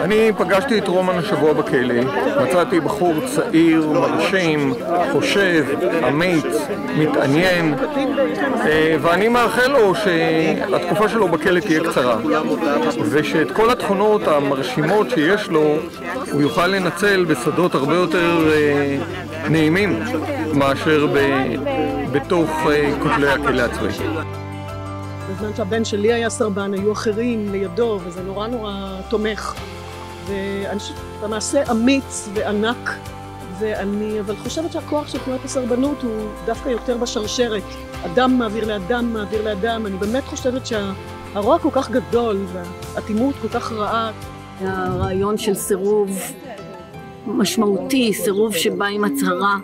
אני פגשתי את רומן השבוע בכלא, מצאתי בחור צעיר, מרשים, חושב, אמיץ, מתעניין, אה, ואני מאחל לו שהתקופה שלו בכלא תהיה קצרה, ושאת כל התכונות המרשימות שיש לו הוא יוכל לנצל בשדות הרבה יותר אה, נעימים מאשר ב, בתוך אה, כותלי הכלא הצבאי. בזמן שהבן שלי היה סרבן, היו אחרים לידו, וזה נורא נורא תומך. ואני חושבת, במעשה אמיץ וענק, ואני אבל חושבת שהכוח של תנועת הסרבנות הוא דווקא יותר בשרשרת. אדם מעביר לאדם, מעביר לאדם. אני באמת חושבת שהרוע כל כך גדול, והאטימות כל כך רעה. הרעיון של סירוב משמעותי, סירוב שבא עם הצהרה,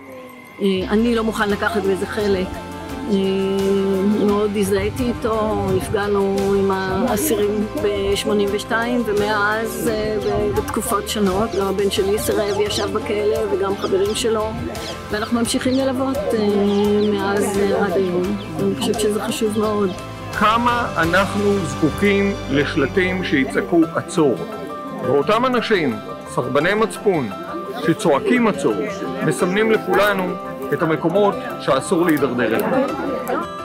אה, אני לא מוכן לקחת בזה חלק. מאוד הזדהיתי איתו, נפגענו עם האסירים ב-82 ומאז אה, בתקופות שונות, גם הבן שלי סירב ישב בכלא וגם חברים שלו ואנחנו ממשיכים ללוות אה, מאז עד היום, אני חושבת שזה חשוב מאוד. כמה אנחנו זקוקים לשלטים שיצעקו עצור. ואותם אנשים, סרבני מצפון, שצועקים עצור, מסמנים לכולנו את המקומות שאסור להידרדר אליהם.